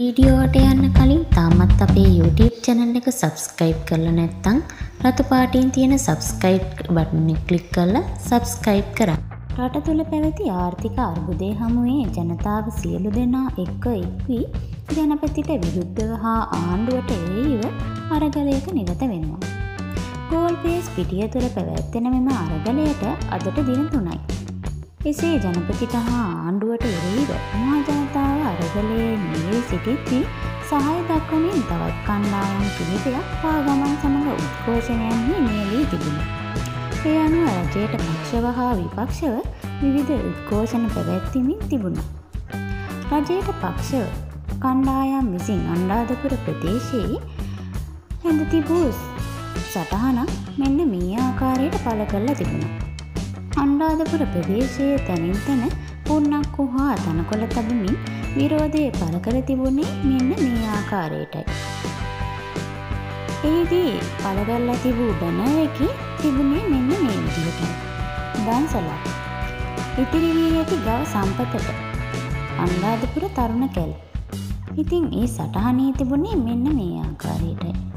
වීඩියෝවට යන්න කලින් තාමත් අපේ YouTube channel එක subscribe කරලා නැත්නම් රතු පාටින් තියෙන subscribe බටන් එක ක්ලික් කරලා subscribe කරන්න. රට තුළ පැවති ආර්ථික අර්බුදය හමුවේ ජනතාව සියලු දෙනා එක්ක එක්වී ජනපතිට විරුද්ධව හා ආණ්ඩුවට එරෙහිව අරගලයක නිරත වෙනවා. ගෝල්පේස් පිටිය තුළ පැවැත්වෙන මෙම අරගලයට අදට දින තුනයි. එසේ ජනපතිට හා ආණ්ඩුවට එරෙහිව මහජනතාව අරගලයේ නිවී සිටිද්දී සහය දක්වමින් තවත් කණ්ඩායම් කිහිපයක් පාගමන් සමඟ උද්ඝෝෂණයන්හි නියලී තිබුණ. ඒ අනුව රජයට පක්ෂව හා විපක්ෂව විවිධ උද්ඝෝෂණ පැවැත්තිමින් තිබුණ. රජයට පක්ෂව කණ්ඩායම් විසින් අන්ඩාධපුර ප්‍රදේශයේ හැඳ තිබූ සටහනක් මෙන්න මේ ආකාරයට පල කරලා තිබුණා. අන්ඩාධපුර ප්‍රදේශයේ තැනින් තැන පුන්නක්කු හා තනකොළ තබමින් විරෝධය පළ කර තිබුණේ මෙන්න මේ ආකාරයටයි. එහිදී පළගල්ලා තිබූ බැනරකි තිබුණේ මෙන්න මේ විදිහට. දන්සලා. ඉතිරි වී ඇති ගව සම්පතට. අන්ඩාධපුර තරුණ කැල්. ඉතින් ඒ සටහනේ තිබුණේ මෙන්න මේ ආකාරයටයි.